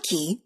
Mikey